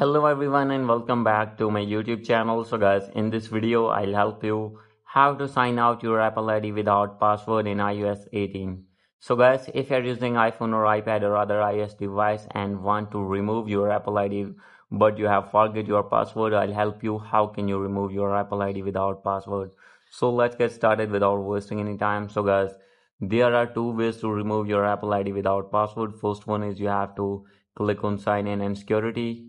Hello everyone and welcome back to my YouTube channel. So guys, in this video, I'll help you how to sign out your Apple ID without password in iOS 18. So guys, if you're using iPhone or iPad or other iOS device and want to remove your Apple ID but you have forget your password, I'll help you how can you remove your Apple ID without password. So let's get started without wasting any time. So guys, there are two ways to remove your Apple ID without password. First one is you have to click on sign in and security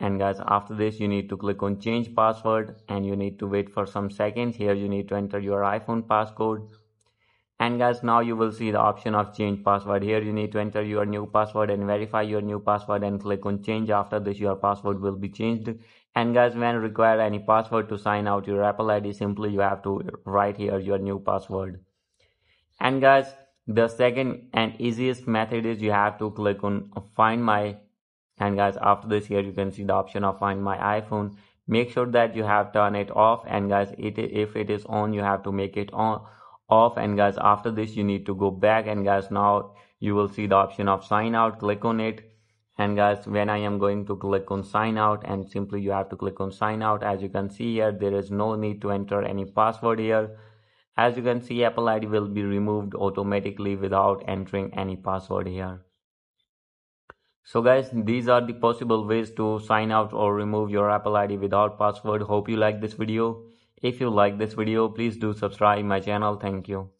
and guys after this you need to click on change password and you need to wait for some seconds. Here you need to enter your iphone passcode. And guys now you will see the option of change password. Here you need to enter your new password and verify your new password and click on change. After this your password will be changed. And guys when require any password to sign out your apple id simply you have to write here your new password. And guys the second and easiest method is you have to click on find my and guys after this here you can see the option of find my iphone. Make sure that you have turn it off. And guys it if it is on you have to make it on off. And guys after this you need to go back. And guys now you will see the option of sign out. Click on it. And guys when i am going to click on sign out and simply you have to click on sign out. As you can see here there is no need to enter any password here. As you can see apple id will be removed automatically without entering any password here so guys, these are the possible ways to sign out or remove your Apple ID without password. Hope you like this video. If you like this video, please do subscribe my channel. Thank you.